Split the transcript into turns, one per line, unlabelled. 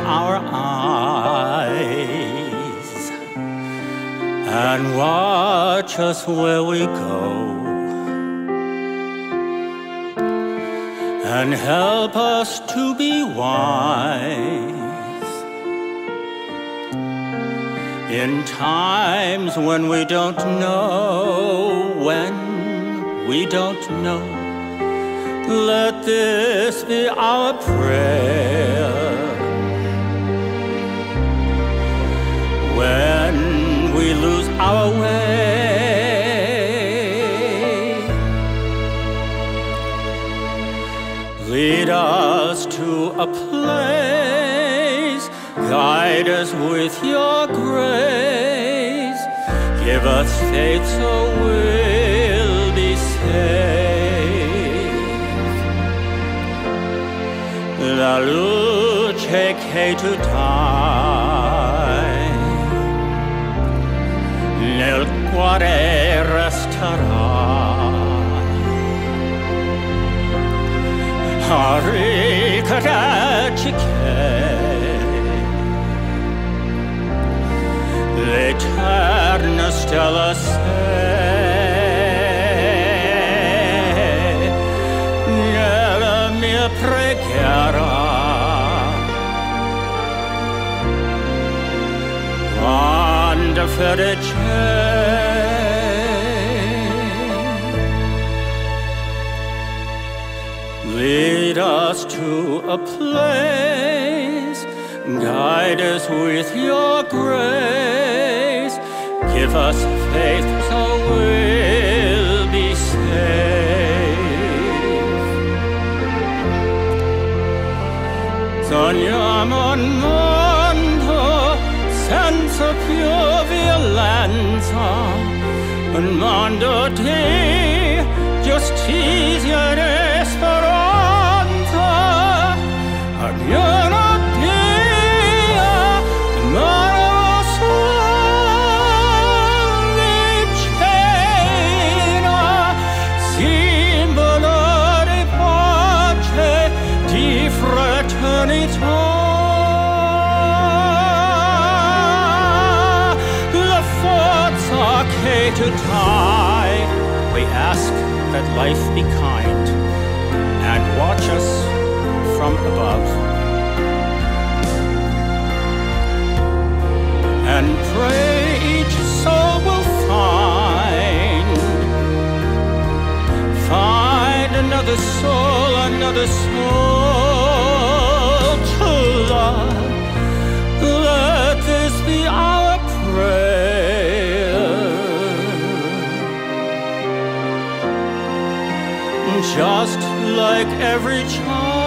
our eyes and watch us where we go and help us to be wise in times when we don't know when we don't know. Let this be our prayer. Lose our way, lead us to a place, guide us with your grace, give us faith so we'll be safe. La luce che tu dai nel cuore resterà. A ricordarci l'eterna stella Quando fede c'è, lead us to a place, guide us with your grace, give us faith so we'll be safe. Sogniamo un mondo senza più violenza, un mondo di giustizia to die, we ask that life be kind and watch us from above. And pray each soul will find, find another soul, another soul like every child.